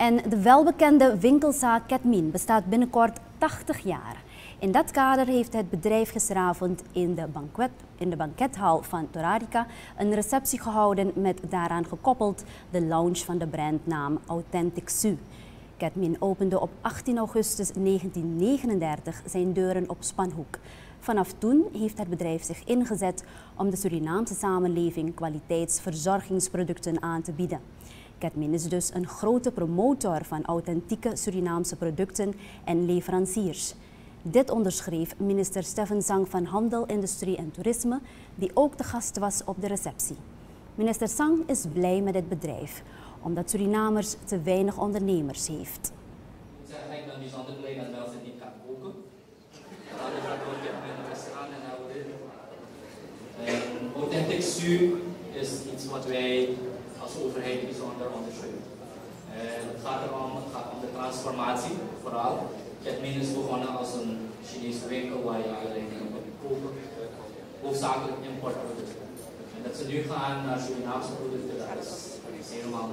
En de welbekende winkelzaak Ketmin bestaat binnenkort 80 jaar. In dat kader heeft het bedrijf gisteravond in de, banquet, in de bankethal van Torarica een receptie gehouden met daaraan gekoppeld de launch van de brandnaam Authentic Su. Ketmin opende op 18 augustus 1939 zijn deuren op Spanhoek. Vanaf toen heeft het bedrijf zich ingezet om de Surinaamse samenleving kwaliteitsverzorgingsproducten aan te bieden. Ketmin is dus een grote promotor van authentieke Surinaamse producten en leveranciers. Dit onderschreef minister Stefan Zang van Handel, Industrie en Toerisme, die ook de gast was op de receptie. Minister Zang is blij met het bedrijf, omdat Surinamers te weinig ondernemers heeft. Ik ben dan bijzonder blij dat Melvin niet kan koken. Ik met een restaurant en houden. Authentic Su is iets wat wij als overheid bijzonder ondersteunen. Het gaat erom, het gaat om de transformatie vooral. Ketmin is begonnen als een Chinese winkel waar je kopen, hoofdzakelijk importproducten. En dat ze nu gaan naar Surinaamse producten, dat is, helemaal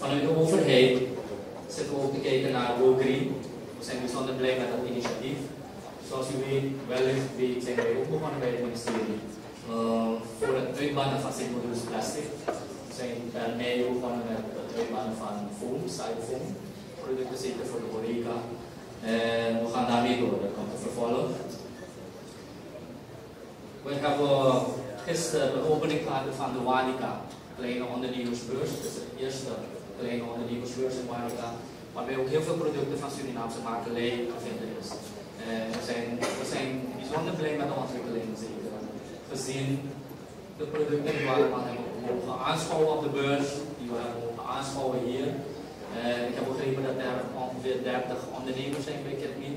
Vanuit de overheid zitten we ook te kijken naar Go Green. We zijn bijzonder blij met dat initiatief. Zoals u weet, wellicht weet, zijn wij ook begonnen bij het ministerie uitbannen van single-use plastic. We zijn daarmee begonnen met het uitbannen van foam, styrofoam. Producten zeker voor de horeca. En we gaan daarmee door, dat komt te vervolgen. We hebben gisteren de opening gehad van de Wanica, kleine ondernemersbeurs. Dat is de eerste kleine ondernemersbeurs in Wanica, waarbij ook heel veel producten van Surinaamse makelij te vinden is. En we, zijn, we zijn bijzonder blij met de ontwikkeling zeker. Gezien de producten die we hebben mogen aanschouwen op de beurs, die we hebben mogen aanschouwen hier. Uh, ik heb begrepen dat er ongeveer 30 ondernemers zijn bij Ketmin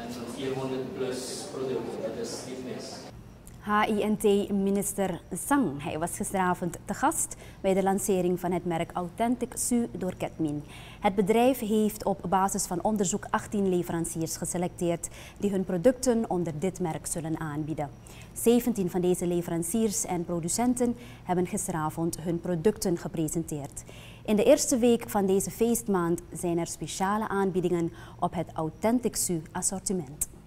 en 400 plus producten. Dat is niet mis. HINT-minister Zang. Hij was gisteravond te gast bij de lancering van het merk Authentic Su door Ketmin. Het bedrijf heeft op basis van onderzoek 18 leveranciers geselecteerd die hun producten onder dit merk zullen aanbieden. 17 van deze leveranciers en producenten hebben gisteravond hun producten gepresenteerd. In de eerste week van deze feestmaand zijn er speciale aanbiedingen op het Authentic Su assortiment.